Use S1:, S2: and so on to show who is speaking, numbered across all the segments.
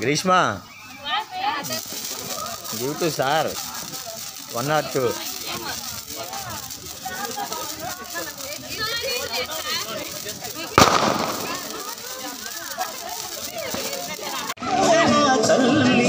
S1: Grishma. Give to sir. One or two.
S2: తల్లి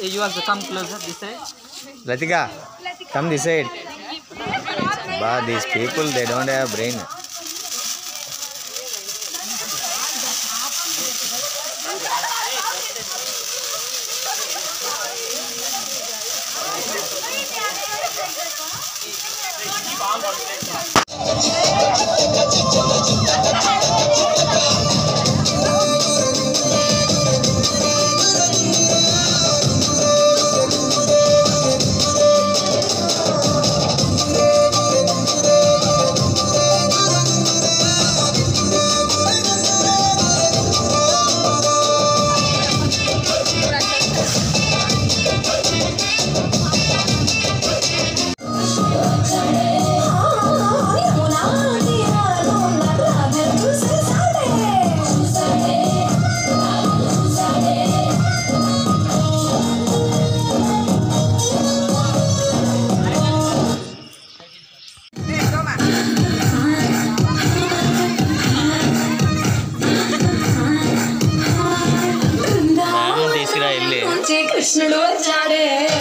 S3: You also come closer this side.
S1: Latika, come this side. But these people, they don't have brain.
S4: 你一把把的吃。yeah.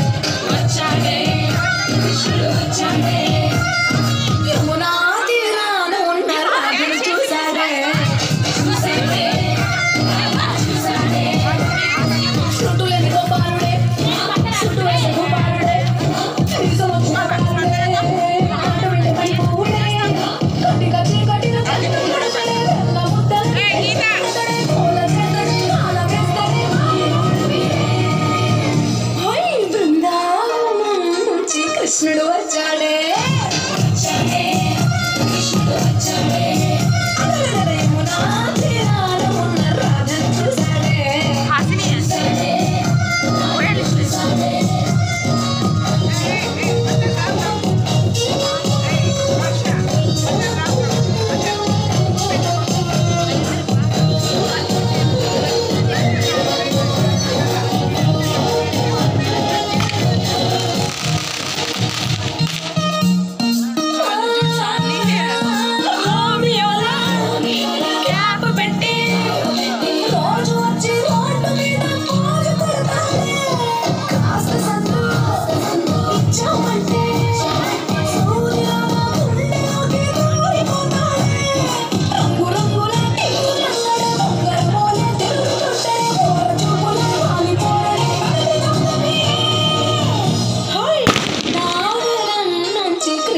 S4: Krishna Dwarja.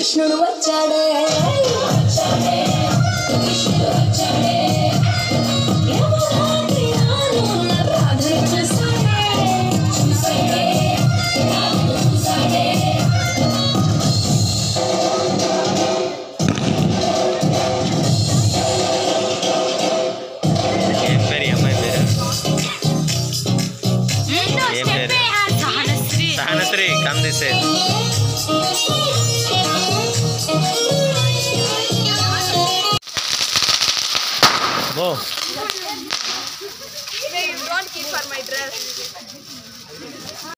S4: Vishnu Vachade Vishnu
S1: Vachade Vishnu Vachade Go.
S4: Hey, you don't keep for my dress.